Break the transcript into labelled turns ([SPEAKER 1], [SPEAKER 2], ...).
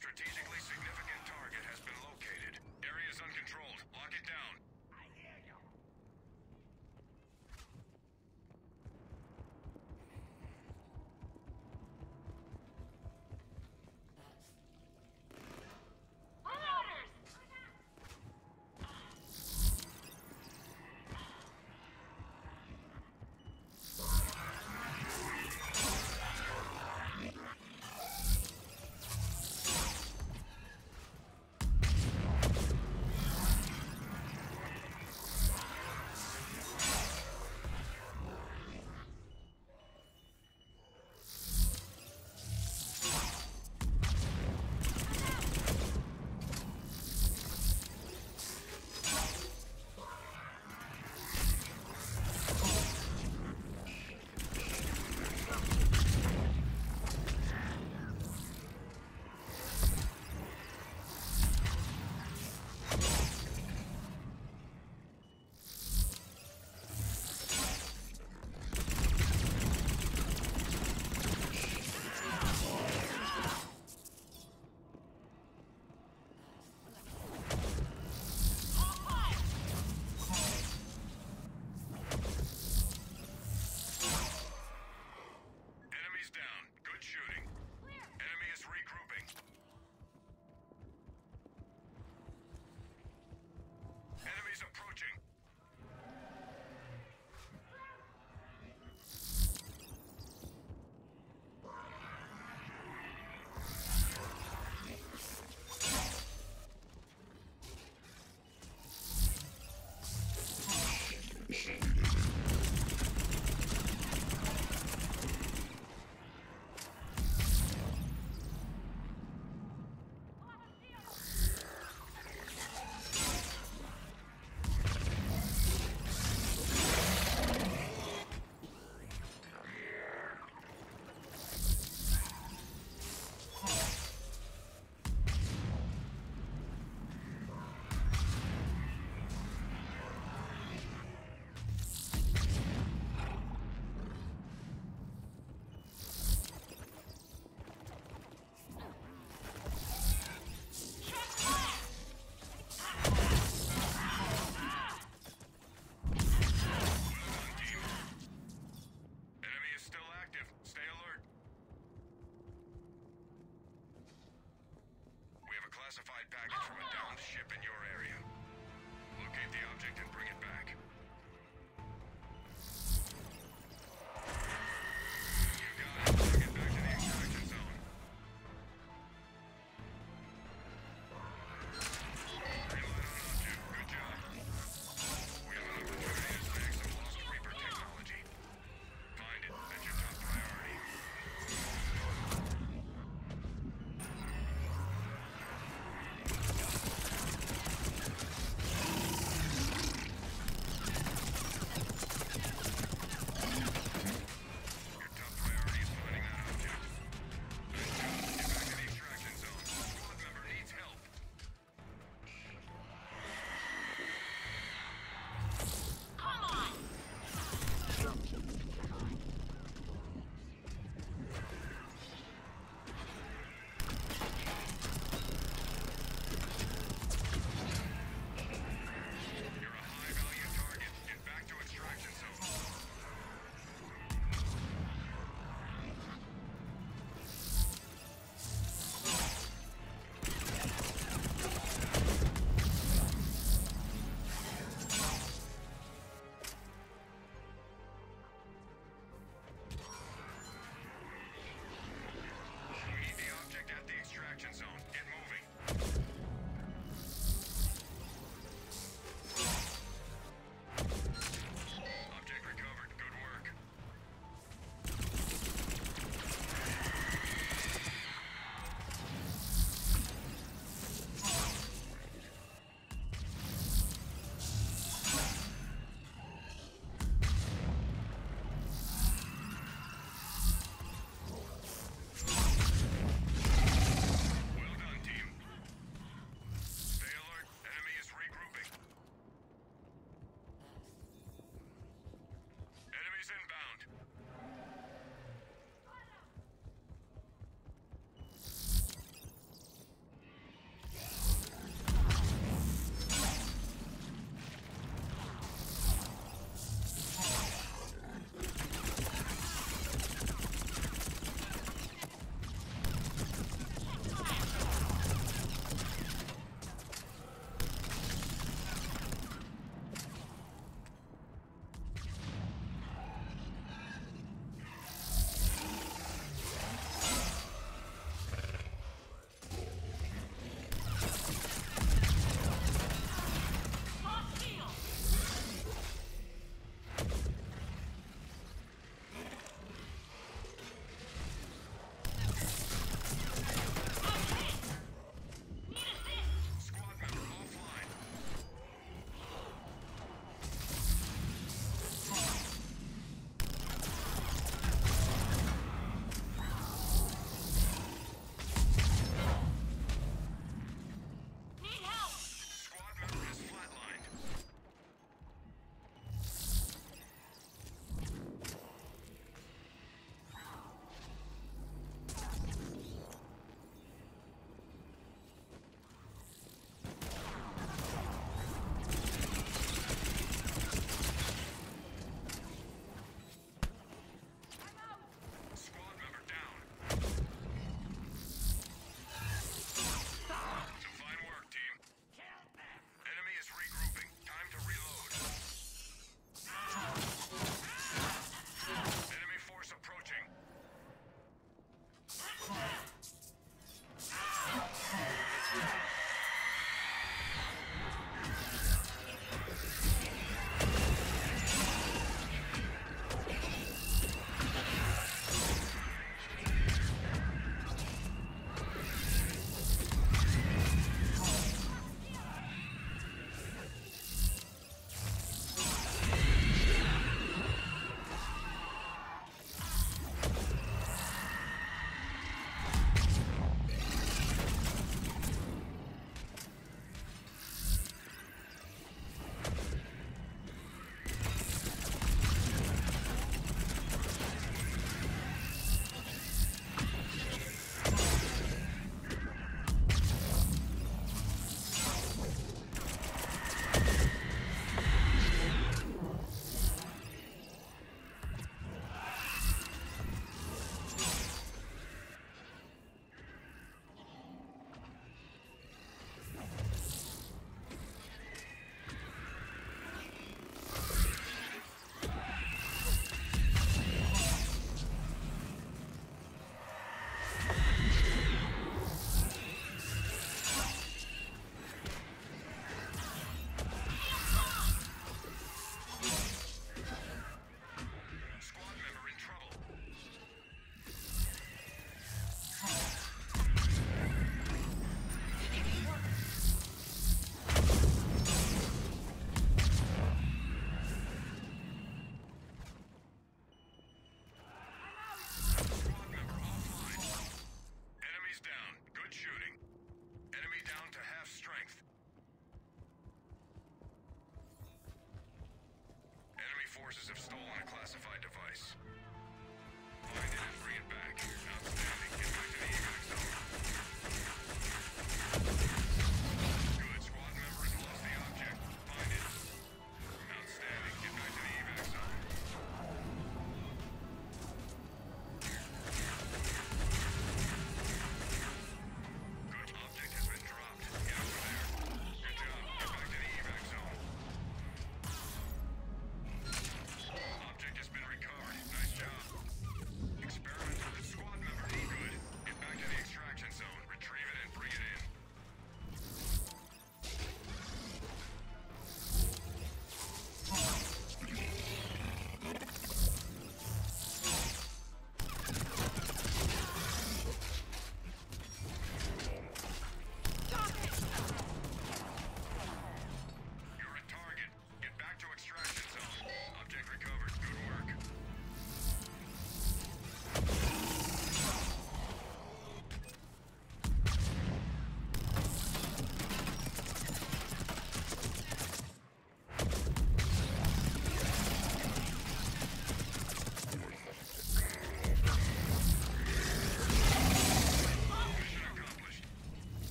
[SPEAKER 1] strategically significant